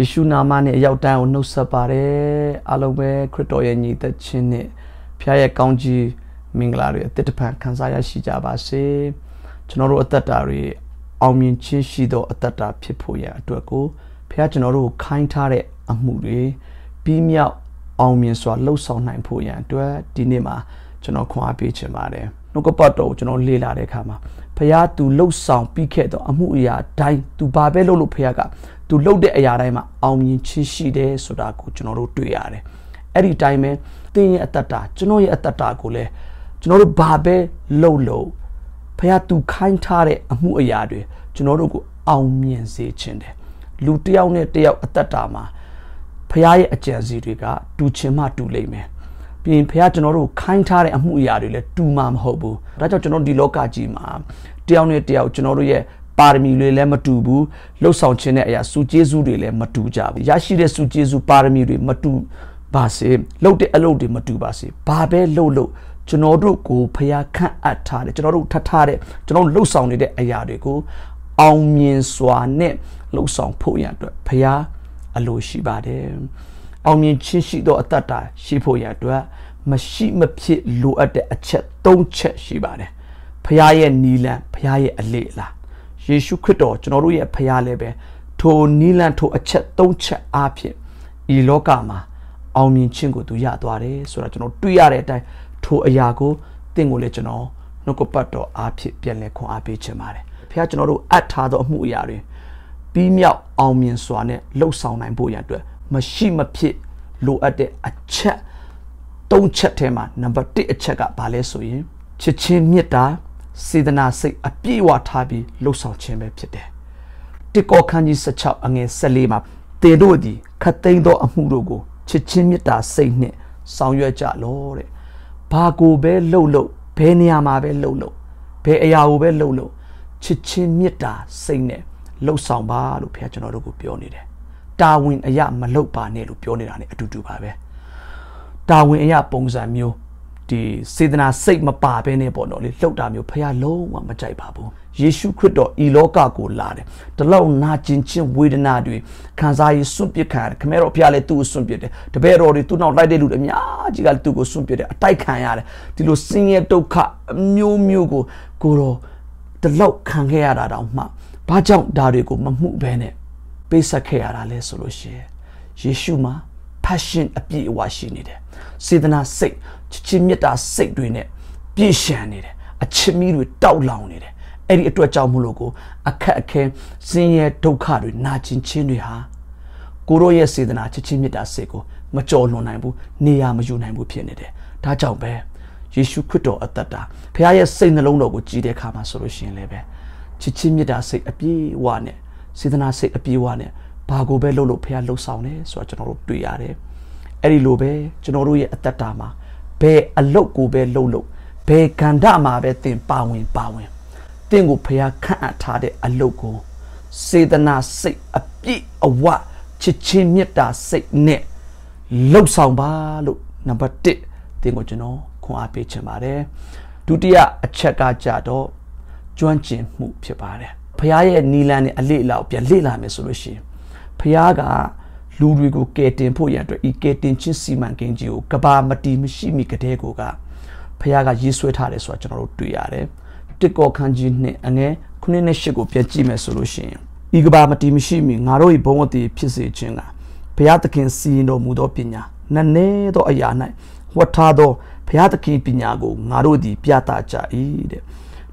ယေရှုနာမနဲ့အရောက်တန်းကိုနှုတ်ဆက်ပါတယ်အားလုံးပဲခရစ်တော်ရဲ့ညီသက်ချင်းနဲ့ဖခင်ရဲ့ကောင်းကြီးမင်္ဂလာတွေအသက်တပံခံစားရရှိကြပါစေကျွန်တော်တို့အသက်တာတွေအောင်မြင်ခြင်းရှိသောအသက်တာဖြစ်ဖို့ရန်အတွက်ကိုဖခင်ကျွန်တော်တို့ခိုင်းထားတဲ့အမှုတွေပြီးမြောက်အောင်မြင်စွာလှုပ်ဆောင်နိုင်ဖို့ရန်အတွက်ဒီနေ့မှာကျွန်တော်ခွန်အားပေးချင်ပါတယ်နှုတ်ကပတ်တော်ကိုကျွန်တော်လေ့လာတဲ့အခါမှာ ဖခင်သူလှုပ်ဆောင်ပြီးခဲ့သောအမှုအရာတိုင်းသူဘာပဲလုပ်လို့ဖခင်ကသူလှုပ်တဲ့အရာတိုင်းမှာအောင်မြင်ခြင်းရှိတယ်ဆိုတာကိုကျွန်တော်တို့တွေ့ရတယ်အဲ့ဒီတိုင်းပဲသင်ရဲ့အတ္တတာကျွန်တော်ရဲ့အတ္တတာကိုလည်းကျွန်တော်တို့ဘာပဲလှုပ်လို့ဖခင်သူခိုင်းထားတဲ့အမှုအရာတွေကျွန်တော်တို့ကိုအောင်မြင်စေခြင်းတယ်လူတစ်ယောက်နဲ့တစ်ယောက်အတ္တတာမှာဖခင်ရဲ့အကြံစီတွေကတူချင်မှတူလိမ့်မယ် ပြီးရင်ဖခင်ကျွန်တော်တို့ခိုင်းထားတဲ့အမှုအရာတွေလည်းတူမှာမဟုတ်ဘူးဒါကြောင့်ကျွန်တော်ဒီလောကကြီးမှာတယောက်နဲ့တယောက်ကျွန်တော်တို့ရဲ့ပါရမီတွေလည်းမတူဘူးလှုပ်ဆောင်ခြင်းတဲ့အရာစုကျေးဇူးတွေလည်းမတူကြဘူးရရှိတဲ့စုကျေးဇူးပါရမီတွေမတူပါစေလှုပ်တဲ့အလုပ်တွေမတူပါစေဘာပဲလှုပ်လို့ကျွန်တော်တို့ကိုဖျားခန့်အပ်ထားတယ်ကျွန်တော်တို့ထပ်ထားတဲ့ကျွန်တော်လှုပ်ဆောင်နေတဲ့အရာတွေကိုအောင်မြင်စွာနဲ့လှုပ်ဆောင်ဖို့ရန်အတွက်ဖျားအလိုရှိပါတယ် အောင်မြင်ခြင်းရှိသောအတ္တတာရှိဖို့ရန်အတွက်မရှိမဖြစ်လိုအပ်တဲ့အချက်၃ချက်ရှိပါတယ်ဖျားရဲ့နီလန်ဖျားရဲ့အလေအလားယေရှုခရစ်တော်ကျွန်တော်တို့ရဲ့ဖခင်လည်းပဲထိုနီးလန့်ထိုအချက်၃ချက်အားဖြင့်ဤလောကမှာအောင်မြင်ခြင်းကိုသူရသွားတယ်ဆိုတော့ကျွန်တော်တွေ့ရတဲ့အတိုင်းထိုအရာကိုတင့်ကိုလည်းကျွန်တော်နှုတ်ကပတ်တော်အားဖြင့်ပြန်လည်ခွန်အားပေးခြင်းပါတယ်ဖခင်ကျွန်တော်တို့အပ်ထားသောအမှုအရာတွေပြီးမြောက်အောင်မြင်စွာနဲ့လှုပ်ဆောင်နိုင်ဖို့ရန်အတွက် မရှိမဖြစ်လိုအပ်တဲ့အချက်၃ချက်ထဲမှာနံပါတ်1အချက်ကဘာလဲဆိုရင်ချစ်ချင်းမေတ္တာစေတနာစိတ်အပြည့်အဝထားပြီးလှုပ်ဆောင်ခြင်းပဲဖြစ်တယ်။တစ်ကောခန်းကြီး16အငယ်14မှာတင်တို့သည်ခတ်သိမ်းသောအမှုတို့ကိုချစ်ချင်းမေတ္တာစိတ်နှင့်ဆောင်ရွက်ကြလောတဲ့။ဘာကိုပဲလှုပ်လှုပ်ဘယ်နေရာမှာပဲလှုပ်လှုပ်ဘယ်အရာကိုပဲလှုပ်လှုပ်ချစ်ချင်းမေတ္တာစိတ်နဲ့လှုပ်ဆောင်ပါလို့ဘုရားကျွန်တော်တို့ကိုပြောနေတယ်။ တာဝန်အရာမလှုပ်ပါနဲ့လို့ပြောနေတာ ਨੇ အတူတူပါပဲ။တာဝန်အရာပုံစံမျိုးဒီစေတနာစိတ်မပါဘဲနဲ့ပေါ့နော်လေလှုပ်တာမျိုးဖះလုံးဝမကြိုက်ပါဘူးယေရှုခရစ်တော်ဤလောကကိုလာတယ်တလောက်နာကျင်ခြင်းဝေဒနာတွေခံစားရစွန့်ပစ်ခံရတယ်ခမဲတော်ဖះလည်းသူ့ကိုစွန့်ပစ်တယ်တပည့်တော်တွေသူ့နောက်လိုက်တဲ့လူတွေအများကြီးကသူ့ကိုစွန့်ပစ်တယ်အတိုက်ခံရတယ်ဒီလိုဆင်းရဲဒုက္ခအမျိုးမျိုးကိုကိုတော်တလောက်ခံခဲ့ရတာတောင်မှဘာကြောင့်ဒါတွေကိုမမှုဘဲနဲ့ ပေးဆက်ခဲ့ရတာလဲဆိုလို့ရှိရင်ယေရှုမှာ passion အပြည့်အဝရှိနေတယ်စေတနာစိတ်ချစ်ချင်းမေတ္တာစိတ်တွေနဲ့ပြည့်ရှံနေတယ်အချစ်မီးတွေတောက်လောင်နေတယ်အဲ့ဒီအတွက်ကြောင့်မလို့ကိုအခက်အခဲဆင်းရဲဒုက္ခတွေနာကျင်ခြင်းတွေဟာကိုရောရဲ့စေတနာချစ်ချင်းမေတ္တာစိတ်ကိုမကြော်လွန်နိုင်ဘူးနေရာမယူနိုင်ဘူးဖြစ်နေတယ်ဒါကြောင့်ပဲယေရှုခရစ်တော်အသက်တာဖခင်ရဲ့စိတ်နှလုံးတော်ကိုကြည်တဲ့အခါမှာဆိုလို့ရှိရင်လည်းပဲချစ်ချင်းမေတ္တာစိတ်အပြည့်အဝနဲ့ စေတနာစိတ်အပြည့်အဝနဲ့ဘာကိုပဲလုပ်လို့ဖခင်လှုပ်ဆောင်တယ်ဆိုတော့ကျွန်တော်တို့တွေ့ရတယ်အဲ့ဒီလိုပဲကျွန်တော်တို့ရဲ့အသက်တာမှာဘယ်အလုတ်ကိုပဲလှုပ်လို့ဘယ်ကန္ဓမှာပဲသင်ပါဝင်ပါဝင်သင်ကိုဖျားခန့်အပ်ထားတဲ့အလုတ်ကိုစေတနာစိတ်အပြည့်အဝချစ်ချင်းမေတ္တာစိတ်နဲ့လှုပ်ဆောင်ပါလို့နံပါတ်1သင်ကိုကျွန်တော်ခွန်အားပေးချင်ပါတယ်ဒုတိယအချက်ကကြတော့ကျွမ်းကျင်မှုဖြစ်ပါတယ် ဖျားရဲ့နီလန်းနဲ့အလေးအလောက်ပြန်လေ့လာမယ်ဆိုလို့ရှိရင်ဖျားကလူတွေကိုကယ်တင်ဖို့ရန်အတွက်ဤကယ်တင်ခြင်းစီမံကိန်းကြီးကိုကဘာမတီမရှိမိကတဲ့ကိုကဖခင်ကရေးဆွဲထားတယ်ဆိုတာကျွန်တော်တို့တွေ့ရတယ်တစ်ကောခန်းကြီးနဲ့အငဲခုနှစ်နဲ့ရှစ်ကိုပြန်ကြည့်မယ်ဆိုလို့ရှိရင်ဤကဘာမတီမရှိမိငါတို့၏ဘုံအတီဖြစ်စေခြင်းကဘုရားသခင်စီရင်တော်မူသောပညာနည်းနည်းသောအရာ၌ဝတ်ထားသောဘုရားသခင်ပညာကိုငါတို့သည် ပြသကြ၏တဲ့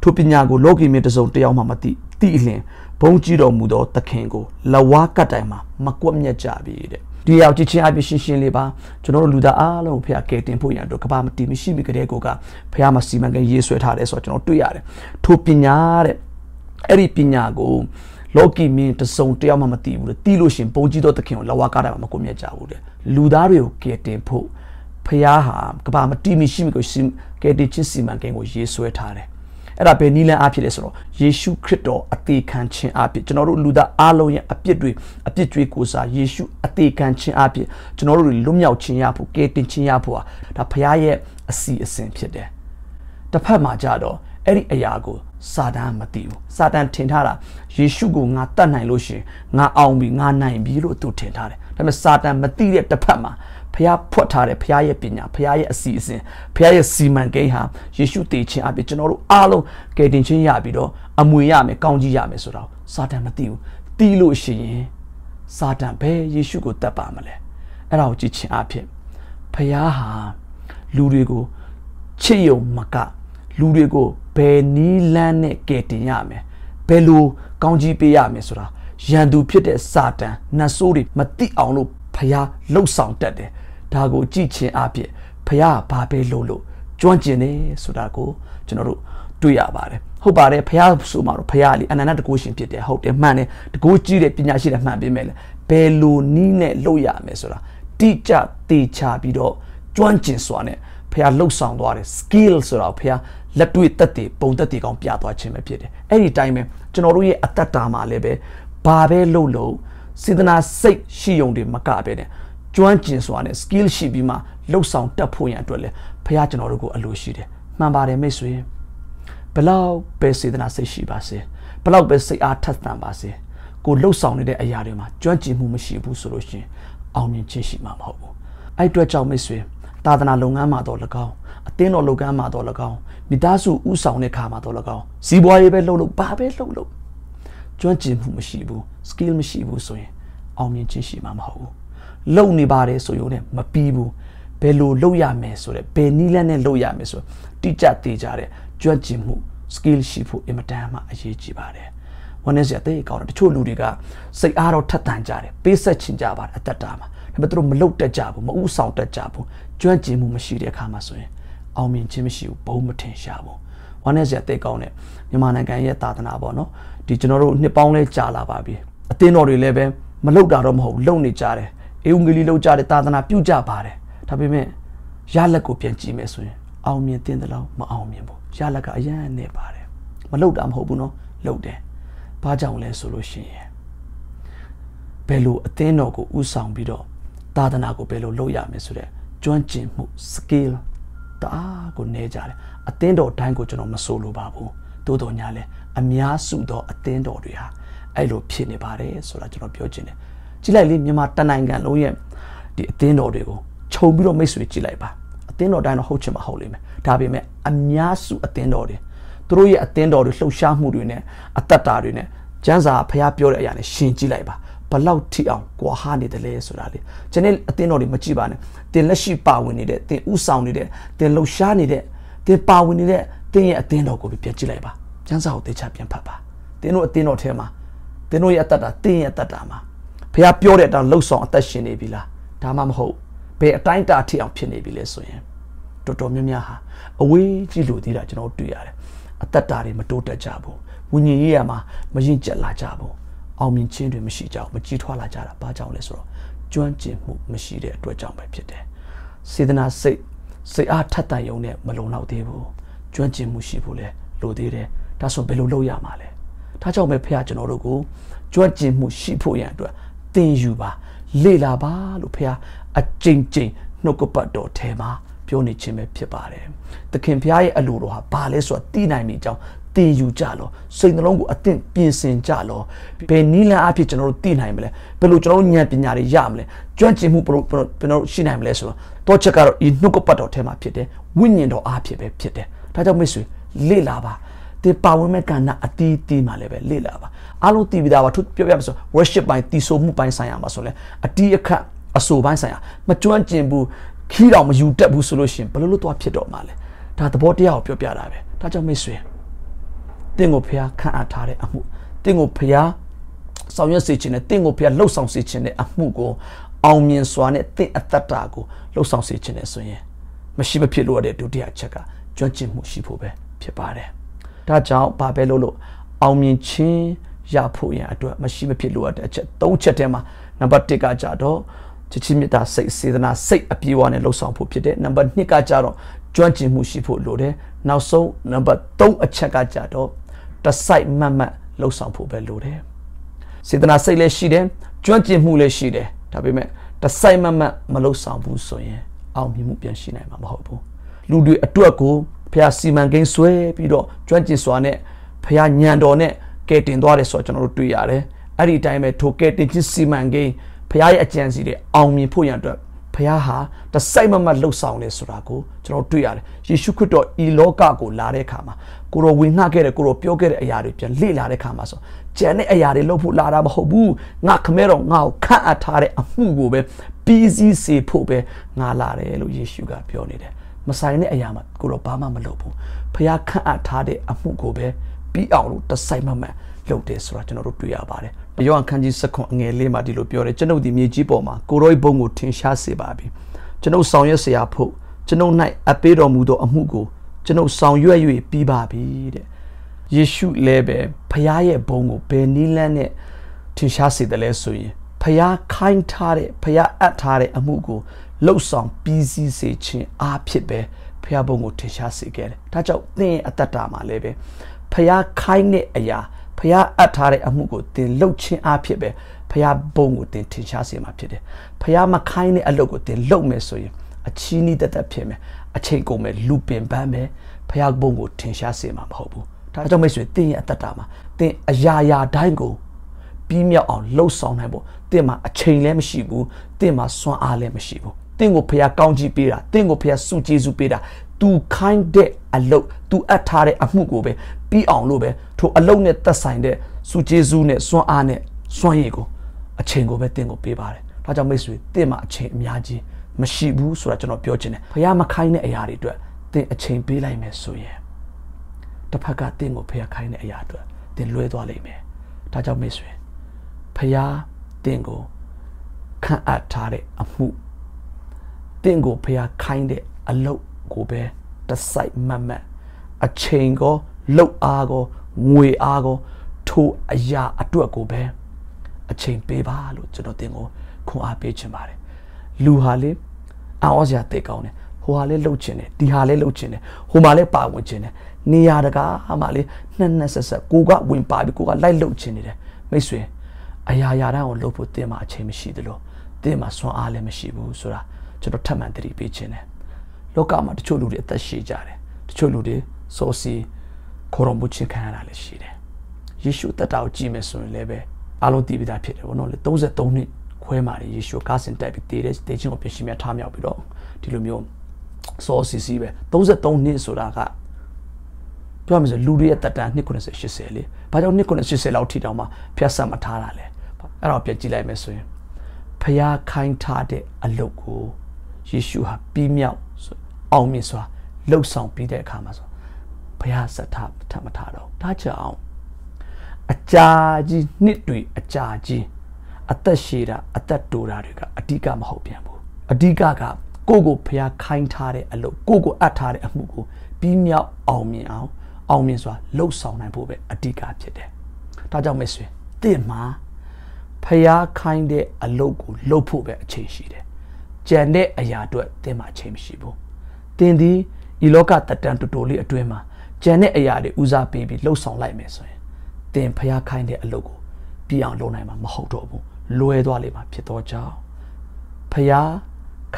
ထိုပညာကိုလောကီမြေတစုံတယောက်မှမသိ သိအလျင်ဘုံကြည့်တော်မူသောသခင်ကိုလဝါကတ်တိုင်မှာမကွက်မြက်ကြပြီတဲ့ဒီရောက်ကြည့်ချင်းအပြရှင်းရှင်းလေးပါကျွန်တော်တို့လူသားအားလုံးဖခင်ကယ်တင်ဖို့ရန်အတွက်ကဘာမတီမရှိမိကြတဲ့ကိုကဖခင်မစီမံကိန်းရေးဆွဲထားတယ်ဆိုတော့ကျွန်တော်တွေ့ရတယ်ထိုပညာတဲ့အဲ့ဒီပညာကိုလောကီမင်းတစုံတယောက်မှမသိဘူးလေတီးလို့ရှင်ဘုံကြီးသောသခင်ကိုလဝါကားတယ်မှာမကွမြတ်ကြဘူးတဲ့လူသားတွေကိုကယ်တင်ဖို့ဖះဟာကဘာမတီးမရှိမိကိုကယ်တင်ခြင်းစီမံကိန်းကိုရေးဆွဲထားတယ် အဲ့ဒါဘယ်နည်းလမ်းအဖြစ်လဲဆိုတော့ယေရှုခရစ်တော်အသေးခံခြင်းအဖြစ်ကျွန်တော်တို့လူသားအားလုံးရဲ့အပြစ်တွေအပြစ်တွေကိုစားယေရှုအသေးခံခြင်းအဖြစ်ကျွန်တော်တို့လွတ်မြောက်ခြင်းရဖို့ကယ်တင်ခြင်းရဖို့ဟာဒါဖခင်ရဲ့အစီအစဉ်ဖြစ်တယ်တစ်ဖက်မှာကြတော့အဲ့ဒီအရာကိုစာတန်မသိဘူးစာတန်ထင်ထားတာယေရှုကိုငါတတ်နိုင်လို့ရှင်ငါအောင်ပြီငါနိုင်ပြီလို့သူထင်ထားတယ်ဒါပေမဲ့စာတန်မသိတဲ့တစ်ဖက်မှာ ဖျားဖွက်ထားတဲ့ဖျားရဲ့ပညာဖျားရဲ့အစီအစဉ်ဖျားရဲ့စီမံကိန်းဟာယေရှုတည်ခြင်းအပြင်ကျွန်တော်တို့အားလုံးကယ်တင်ခြင်းရပြီးတော့အမွေရမယ်ကောင်းကြီးရမယ်ဆိုတော့စာတန်မသိဘူးတီးလို့ရှိရင်စာတန်ဘယ်ယေရှုကိုတတ်ပါမလဲအဲ့ဒါကိုကြည့်ခြင်းအပြင်ဖျားဟာလူတွေကိုချစ်ယုံမကလူတွေကိုဘယ်နီးလန်းနဲ့ကယ်တင်ရမယ်ဘယ်လိုကောင်းကြီးပေးရမယ်ဆိုတာရန်သူဖြစ်တဲ့စာတန်နတ်ဆိုးတွေမသိအောင်လို့ဖျားလှုပ်ဆောင်တတ်တယ် ဒါကိုကြည့်ခြင်းအပြင်ဖျားဘာပဲလုပ်လို့ကျွမ်းကျင်တယ်ဆိုတာကိုကျွန်တော်တို့တွေ့ရပါတယ်ဟုတ်ပါတယ်ဖះဆိုမှာတော့ဖះလေးအနန္တတကုရှင်ဖြစ်တယ်ဟုတ်တယ်မှန်တယ်တကုကြီးတဲ့ပညာရှိတဲ့မှန်ပြင်မဲ့လေဘယ်လိုနီးနဲ့လှုပ်ရမယ်ဆိုတာတိကျတေချာပြီးတော့ကျွမ်းကျင်စွာနဲ့ဖះလှုပ်ဆောင်သွားတယ် skill ဆိုတော့ဖះလက်တွေ့တက်တည်ပုံတက်တည်ကောင်းပြသွားခြင်းပဲဖြစ်တယ်အဲ့ဒီတိုင်းပဲကျွန်တော်တို့ရဲ့အတ္တတာမှာလည်းပဲဘာပဲလှုပ်လို့စေတနာစိတ်ရှိုံတွေမကပဲနဲ့ ကျွမ်းကျင်စွာနဲ့ skill ရှိပြီးမှလှုပ်ဆောင်တတ်ဖို့ရန်အတွက်လည်းဖះကျွန်တော်တို့ကိုအလိုရှိတယ်မှန်ပါတယ်မိတ်ဆွေဘလောက်ပဲစေတနာစိတ်ရှိပါစေဘလောက်ပဲစိတ်အားထက်သန်ပါစေကိုလှုပ်ဆောင်နေတဲ့အရာတွေမှာကျွမ်းကျင်မှုမရှိဘူးဆိုလို့ရှိရင်အောင်မြင်ခြင်းရှိမှာမဟုတ်ဘူးအဲ့အတွက်ကြောင့်မိတ်ဆွေသာသနာလုပ်ငန်းမှာတော့၎င်းအသင်းတော်လုပ်ငန်းမှာတော့၎င်းမိသားစုဥဆောင်တဲ့ခါမှာတော့၎င်းဇီးပွားရေးပဲလှုပ်လို့ဘာပဲလှုပ်လို့ကျွမ်းကျင်မှုမရှိဘူး skill မရှိဘူးဆိုရင်အောင်မြင်ခြင်းရှိမှာမဟုတ်ဘူး လုံနေပါတယ်ဆိုရုံနဲ့မပြီးဘူးဘယ်လိုလုပ်ရမယ်ဆိုတဲ့ဘယ်နည်းလမ်းနဲ့လုပ်ရမယ်ဆိုတိကျသေးကြတဲ့ကျွမ်းကျင်မှု skill ရှိဖို့အင်မတန်မှအရေးကြီးပါတယ်ဝန်းနေစရာတိတ်ကောင်းတယ်တချို့လူတွေကစိတ်အားတော့ထက်သန်ကြတယ်ပေးဆက်ချင်ကြပါတယ်အသက်တာမှာဒါပေမဲ့သူတို့မလုပ်တတ်ကြဘူးမဥဆောင်တတ်ကြဘူးကျွမ်းကျင်မှုမရှိတဲ့အခါမှာဆိုရင်အောင်မြင်ခြင်းမရှိဘူးဘုံမထင်ရှားဘူးဝမ်းနေစရာတိတ်ကောင်းတယ်မြန်မာနိုင်ငံရဲ့သာသနာပေါ့နော်ဒီကျွန်တော်တို့နှစ်ပေါင်းလဲကြာလာပါပြီအသင်းတော်တွေလည်းပဲမလုပ်တာတော့မဟုတ်ဘူးလုပ်နေကြတယ် အေဝံဂေလိလုပ်ကြတယ်သာသနာပြုကြပါတယ်ဒါပေမဲ့ရလက်ကိုပြန်ကြည့်မယ်ဆိုရင်အောင်မြင်တဲ့လောက်မအောင်မြင်ဘူးရလက်ကအရန်နဲ့ပါတယ်မလုပ်တာမဟုတ်ဘူးနော်လုပ်တယ်ဘာကြောင့်လဲဆိုလို့ရှိရင်ဘယ်လိုအသင်းတော်ကိုဥဆောင်ပြီးတော့သာသနာကိုဘယ်လိုလုပ်ရမလဲဆိုတဲ့ကျွမ်းကျင်မှု skill တအားကိုနေကြတယ်အသင်းတော်တိုင်းကိုကျွန်တော်မဆိုလိုပါဘူးတိုးတော်ညာလဲအများစုသောအသင်းတော်တွေဟာအဲ့လိုဖြစ်နေပါတယ်ဆိုတာကျွန်တော်ပြောချင်တယ် ကြည့်လိုက်လေမြန်မာတနိုင်ငံလုံးရဲ့ဒီအသင်းတော်တွေကိုခြုံပြီးတော့မိတ်ဆွေကြည့်လိုက်ပါအသင်းတော်တိုင်းတော့ဟုတ်ချင်မှဟုတ်လိမ့်မယ်ဒါပေမဲ့အများစုအသင်းတော်တွေသူတို့ရဲ့အသင်းတော်တွေလှုပ်ရှားမှုတွေနဲ့အသက်တာတွေနဲ့ကျမ်းစာဖះပြောတဲ့အရာနဲ့ရှင်ကြည့်လိုက်ပါဘလောက်ထိအောင်ကွာဟနေတယ်လဲဆိုတာလေကျွန်내အသင်းတော်တွေမကြည့်ပါနဲ့တင်လက်ရှိပါဝင်နေတဲ့တင်ဥဆောင်နေတဲ့တင်လှုပ်ရှားနေတဲ့တင်ပါဝင်နေတဲ့တင်ရဲ့အသင်းတော်ကိုပြန်ကြည့်လိုက်ပါကျမ်းစာကိုသေချာပြန်ဖတ်ပါတင်တို့အသင်းတော်ထဲမှာတင်တို့ရဲ့အသက်တာတင်ရဲ့အသက်တာမှာ ဖះပြောတဲ့အတိုင်းလှုပ်ဆောင်အသက်ရှင်နေပြီလားဒါမှမဟုတ်ဘယ်အတိုင်းတာထိအောင်ဖြစ်နေပြီလဲဆိုရင်တော်တော်များများဟာအဝေးကြည့်လို့သေးတာကျွန်တော်တွေ့ရတယ်အသက်တာတွေမတိုးတက်ကြဘူးဝိညာဉ်ရေးရမှာမရင်ကျက်လာကြဘူးအောင်မြင်ခြင်းတွေမရှိကြဘူးမကြီးထွားလာကြတာဘာကြောင့်လဲဆိုတော့ကျွမ်းကျင်မှုမရှိတဲ့အတွက်ကြောင့်ပဲဖြစ်တယ်စေတနာစိတ်စိတ်အားထက်သန်ရုံနဲ့မလုံလောက်သေးဘူးကျွမ်းကျင်မှုရှိဖို့လဲလိုသေးတယ်ဒါဆိုဘယ်လိုလုပ်ရမှာလဲဒါကြောင့်ပဲဖခင်ကျွန်တော်တို့ကိုကျွမ်းကျင်မှုရှိဖို့ရန်အတွက် သင်ယူပါလေ့လာပါလို့ဖခင်အကြိမ်ကြိမ်နှုတ်ကပတ်တော်ထဲမှာပြောနေခြင်းပဲဖြစ်ပါတယ်။သခင်ဖခင်ရဲ့အလိုတော်ဟာဘာလဲဆိုတာသိနိုင်ပြီအကြောင်းသင်ယူကြလောစိတ်နှလုံးကိုအသင့်ပြင်ဆင်ကြလောဘယ်နည်းလမ်းအဖြစ်ကျွန်တော်တို့သိနိုင်မလဲဘယ်လိုကျွန်တော်တို့ဉာဏ်ပညာတွေရမလဲကျွမ်းကျင်မှုဘယ်လိုကျွန်တော်တို့ရှိနိုင်မလဲဆိုတော့တော့ချက်ကတော့ဤနှုတ်ကပတ်တော်ထဲမှာဖြစ်တယ်ဝိညာဉ်တော်အားဖြင့်ပဲဖြစ်တယ်ဒါကြောင့်မိတ်ဆွေလေ့လာပါ ဒီပါဝင်မဲ့ကဏ္ဍအတီးတီးမှလည်းပဲလေ့လာပါအားလုံးသိပြီးသားပါသူပြောပြပါဆို worship ပိုင်းတီဆိုမှုပိုင်းဆိုင်ရာမှာဆိုလဲအတီးအခတ်အဆိုပိုင်းဆိုင်ရာမကျွမ်းကျင်ဘူးခီးတော်မယူတတ်ဘူးဆိုလို့ရှိရင်ဘယ်လိုလုပ်သွားဖြစ်တော့မှာလဲဒါသဘောတရားကိုပြောပြတာပဲဒါကြောင့်မိတ်ဆွေတင့်ကိုဖျားခန့်အပ်ထားတဲ့အမှုတင့်ကိုဖျားဆောင်ရွက်စေခြင်းနဲ့တင့်ကိုဖျားလှုပ်ဆောင်စေခြင်းတဲ့အမှုကိုအောင်မြင်စွာနဲ့တင့်အသက်တာကိုလှုပ်ဆောင်စေခြင်းနဲ့ဆိုရင်မရှိမဖြစ်လို့ရတဲ့ဒုတိယအချက်ကကျွမ်းကျင်မှုရှိဖို့ပဲဖြစ်ပါတယ်။ ဒါကြောင့်ဘာပဲလို့လို့အောင်မြင်ခြင်းရဖို့ရန်အတွက်မရှိမဖြစ်လို့ရတဲ့အချက်၃ချက်ထဲမှာနံပါတ်1ကကြတော့ချစ်ချင်းမေတ္တာစိတ်စေတနာစိတ်အပြေးအဝနဲ့လှုပ်ဆောင်ဖို့ဖြစ်တယ်။နံပါတ်2ကကြတော့ကျွမ်းကျင်မှုရှိဖို့လိုတယ်။နောက်ဆုံးနံပါတ်3အချက်ကကြတော့တစိုက်မတ်မတ်လှုပ်ဆောင်ဖို့ပဲလိုတယ်စေတနာစိတ်လည်းရှိတယ်ကျွမ်းကျင်မှုလည်းရှိတယ်ဒါပေမဲ့တစိုက်မတ်မတ်မလှုပ်ဆောင်ဘူးဆိုရင်အောင်မြင်မှုပြန်ရှိနိုင်မှာမဟုတ်ဘူး လူတွေအတွက်ကိုဖះစီမံကိန်းဆွဲပြီးတော့ကျွမ်းကျင်စွာနဲ့ဖះညံတော်နဲ့ကဲတင်သွားတယ်ဆိုတော့ကျွန်တော်တို့တွေ့ရတယ်အဲ့ဒီအတိုင်းပဲထိုကဲတင်ချင်းစီမံကိန်းဖះရဲ့အကြံစီတွေအောင်မြင်ဖို့ရန်အတွက်ဖះဟာတစိုက်မမလှုပ်ဆောင်တယ်ဆိုတာကိုကျွန်တော်တွေ့ရတယ်ယေရှုခရစ်တော်ဤလောကကိုလာတဲ့အခါမှာကိုရောဝင်ငှခဲ့တဲ့ကိုရောပြောခဲ့တဲ့အရာတွေပြန်လေ့လာတဲ့အခါမှာဆိုကျန်တဲ့အရာတွေလှုပ်ဖို့လာတာမဟုတ်ဘူးငါခမဲတော်ငါ့ကိုခန့်အပ်ထားတဲ့အမှုကိုပဲပြီးစည်းစေဖို့ပဲငါလာတယ်လို့ယေရှုကပြောနေတယ် မဆိုင်တဲ့အရာမှာကိုတော့ဘာမှမလုပ်ဘူးဖះခန့်အပ်ထားတဲ့အမှုကိုပဲပြီးအောင်လို့တဆိုင်မှမှန်လုပ်တယ်ဆိုတာကျွန်တော်တို့တွေ့ရပါတယ်။ယောဟန်ခန်းကြီးစခွန်အငယ်လေးမှာဒီလိုပြောတယ်ကျွန်ုပ်ဒီမြေကြီးပေါ်မှာကိုရောဘုံကိုထင်ရှားစေပါပြီ။ကျွန်ုပ်ဆောင်ရွက်စရာဖို့ကျွန်ုပ်၌အပေးတော်မူသောအမှုကိုကျွန်ုပ်ဆောင်ရွက်၍ပြီးပါပြီတဲ့။ယေရှုလည်းပဲဖခင်ရဲ့ဘုံကိုဘယ်နည်းလမ်းနဲ့ထင်ရှားစေတယ်လဲဆိုရင် ဖခင်ခိုင်းထားတဲ့ဖခင်အပ်ထားတဲ့အမှုကိုလှုပ်ဆောင်ပြီးစီးစေခြင်းအားဖြစ်ပဲဖခင်ဘုံကိုထင်ရှားစေခဲ့တယ်။ဒါကြောင့်သင်ရဲ့အတ္တတာမှာလည်းပဲဖခင်ခိုင်းတဲ့အရာဖះအပ်ထားတဲ့အမှုကိုတင်လှုပ်ခြင်းအဖြစ်ပဲဖះဘုံကိုတင်ထင်ရှားစေမှာဖြစ်တယ်ဖះမခိုင်းတဲ့အလုပ်ကိုတင်လှုပ်မယ်ဆိုရင်အချီးနီးတက်တက်ဖြစ်မယ်အချိန်ကုန်မယ်လူပင်ပန်းမယ်ဖះဘုံကိုထင်ရှားစေမှာမဟုတ်ဘူးဒါကြောင့်မိတ်ဆွေတင်ရဲ့အတ္တတာမှာတင်အရာရာတိုင်းကို ပြီးမြောက်အောင်လှုပ်ဆောင်နိုင်ဖို့တင်မှာအချိန်လည်းမရှိဘူးတင်မှာစွမ်းအားလည်းမရှိဘူးတင့်ကိုဖះကောင်းကြီးပေးတာတင့်ကိုဖះစုကျေးဇူးပေးတာသူခိုင်းတဲ့အလုပ်သူအပ်ထားတဲ့အမှုကိုပဲပြီးအောင်လို့ပဲထိုအလုပ်နဲ့သက်ဆိုင်တဲ့စုကျေးဇူးနဲ့စွမ်းအားနဲ့စွမ်းရည်ကိုအချိန်ကိုပဲတင့်ကိုပေးပါတယ်ဒါကြောင့်မိတ်ဆွေတင့်မှာအချိန်အများကြီးမရှိဘူးဆိုတာကျွန်တော်ပြောချင်တယ်ဖះမခိုင်းတဲ့အရာတွေအတွက်တင့်အချိန်ပေးလိုက်မယ်ဆိုရင်တစ်ဖက်ကတင့်ကိုဖះခိုင်းတဲ့အရာအတွက်တင်လွဲသွားလိမ့်မယ်ဒါကြောင့်မိတ်ဆွေ ဖះတင့်ကိုခန့်အပ်ထားတဲ့အမှုတင့်ကိုဖះခိုင်းတဲ့အလုပ်ကိုပဲတစိုက်မတ်မတ်အချိန်ကောလှုပ်အားကောငွေအားကောထိုအရာအတွက်ကိုပဲအချိန်ပေးပါလို့ကျွန်တော်တင်ကိုခွန်အားပေးချင်ပါတယ်လူဟာလေအောင်းစရာတိတ်ကောင်းတယ်ဟိုဟာလေလှုပ်ချင်တယ်ဒီဟာလေလှုပ်ချင်တယ်ဟိုမှာလေပါဝင်ချင်တယ်နေရာတကာမှလေနှစ်နှစ်ဆက်ဆက်ကိုကဝင်ပါပြီးကိုကလိုက်လှုပ်ချင်နေတယ်မိတ်ဆွေ အရာရာတိုင်းကိုလှုပ်ဖို့တင်မှာအချိန်မရှိသလိုတင်မှာစွမ်းအားလည်းမရှိဘူးဆိုတာကျွန်တော်ထပ်မံသတိပေးခြင်းတယ်လောကမှာတချို့လူတွေအသက်ရှည်ကြတယ်တချို့လူတွေစောစီခေါ်တော်မူခြင်းခံရတာလည်းရှိတယ်ယေရှုတက်တာကိုကြည့်မယ်ဆိုရင်လည်းပဲအလုံးတည်ပြီးသားဖြစ်တယ်ဘောနော်လေ33နှစ်ခွဲမာတယ်ယေရှုကားစင်တက်ပြီးတည်တဲ့တည်ခြင်းကိုပြင်ရှင်းမြထားမြောက်ပြီးတော့ဒီလိုမျိုးစောစီစီပဲ33နှစ်ဆိုတာကပြောမှဆိုလူတွေရဲ့တက်တန်290 80လေဘာကြောင့်290 80လောက်ထိတောင်မှဖျက်ဆက်မထားတာလဲ အဲ့တော့ပြကြည့်လိုက်မယ်ဆိုရင်ဖျားခိုင်းထားတဲ့အလုပ်ကိုယေရှုဟာပြီးမြောက်အောင်မြင်စွာလှုပ်ဆောင်ပြီးတဲ့အခါမှာဆိုဘုရားစထထမထားတော့ဒါကြောင့်အကြာကြီးနှစ်တွေအကြာကြီးအသက်ရှည်တာအသက်တိုတာတွေကအဓိကမဟုတ်ပြန်ဘူးအဓိကကကိုကိုဘုရားခိုင်းထားတဲ့အလုပ်ကိုကိုအပ်ထားတဲ့အမှုကိုပြီးမြောက်အောင်မြင်အောင်အောင်မြင်စွာလှုပ်ဆောင်နိုင်ဖို့ပဲအဓိကဖြစ်တယ်ဒါကြောင့်မိတ်ဆွေတင့်မှာ ဖျားခိုင်းတဲ့အလုပ်ကိုလုပ်ဖို့ပဲအချိန်ရှိတယ်ကြံတဲ့အရာအတွက်တင်းမှာအချိန်မရှိဘူးတင်းသည်ဤလောကတတန်တူတူလေးအတွင်းမှာကြံတဲ့အရာတွေဦးစားပေးပြီးလှုပ်ဆောင်လိုက်မယ်ဆိုရင်တင်းဖျားခိုင်းတဲ့အလုပ်ကိုပြအောင်လုပ်နိုင်မှာမဟုတ်တော့ဘူးလွဲသွားလိမ့်မှာဖြစ်တော့ကြောင်းဖျား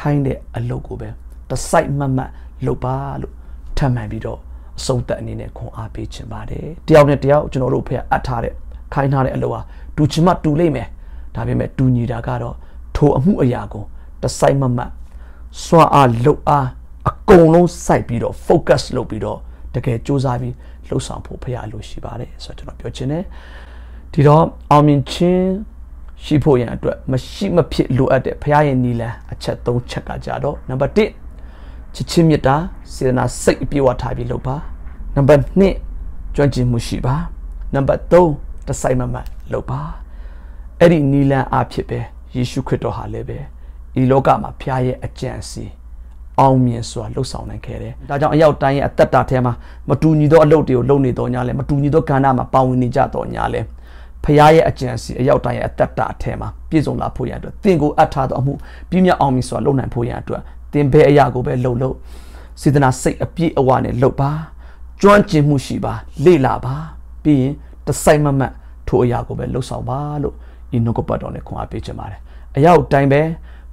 ခိုင်းတဲ့အလုပ်ကိုပဲတစိုက်မတ်မတ်လုပ်ပါလို့ထပ်မှန်ပြီးတော့အစုံသက်အနေနဲ့ခွန်အားပေးခြင်းပါတယ်တယောက်နဲ့တယောက်ကျွန်တော်တို့ဖျားအပ်ထားတဲ့ခိုင်းထားတဲ့အလုပ်ဟာတူချင်မှတူလိမ့်မယ် ဒါပေမဲ့တူညီတာကတော့ထိုအမှုအရာကိုတစိုက်မမတ်စွာအားလှုပ်အားအကုန်လုံးစိုက်ပြီးတော့ focus လုပ်ပြီးတော့တကယ်စူးစမ်းပြီးလှုပ်ဆောင်ဖို့ဖရားလိုရှိပါတယ်ဆိုတော့ကျွန်တော်ပြောချင်တယ်ဒီတော့အောင်မြင်ခြင်းရှိဖို့ရန်အတွက်မရှိမဖြစ်လိုအပ်တဲ့ဖရားရဲ့နီလန်အချက်၃ချက်ကကြတော့နံပါတ်1ချစ်ချင်းမြတ်တာစေတနာစိတ်အပြည့်ဝထားပြီးလုပ်ပါနံပါတ်2ကျွမ်းကျင်မှုရှိပါနံပါတ်3တစိုက်မမတ်လုပ်ပါ အဲ့ဒီနီလန်အဖြစ်ပဲယေရှုခရစ်တော်ဟာလည်းပဲဒီလောကမှာဖရားရဲ့အကြံစီအောင်မြင်စွာလှုပ်ဆောင်နိုင်ခဲ့တယ်။ဒါကြောင့်အရောက်တိုင်းရဲ့အသက်တာထဲမှာမတူညီသောအလုပ်တွေကိုလုပ်နေတော့ညာလဲမတူညီသောကဏ္ဍမှာပါဝင်နေကြတော့ညာလဲဖရားရဲ့အကြံစီအရောက်တိုင်းရဲ့အသက်တာအထဲမှာပြည့်စုံလာဖို့ရန်အတွက်သင်ကိုအပ်ထားသောအမှုပြည့်မြတ်အောင်မြင်စွာလုပ်နိုင်ဖို့ရန်အတွက်သင်ဘယ်အရာကိုပဲလုပ်လို့စေတနာစိတ်အပြည့်အဝနဲ့လုပ်ပါကျွမ်းကျင်မှုရှိပါလေ့လာပါပြီးရင်တစိုက်မမတ်ထိုအရာကိုပဲလှုပ်ဆောင်ပါလို့ ဤနှုတ်ကပတ်တော်နဲ့ခွန်အားပေးချင်ပါတယ်အရောက်တိုင်းပဲ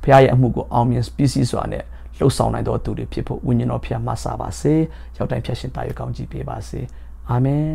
ဖခင်ရဲ့အမှုကိုအောင်မြင်ပြီးစီးစွာနဲ့လှုပ်ဆောင်နိုင်သောသူတွေဖြစ်ဖို့ဝိညာဉ်တော်ဖျားမဆာပါစေရောက်တိုင်းဖျက်ရှင်တာရကောင်းကြီးပေးပါစေအာမင်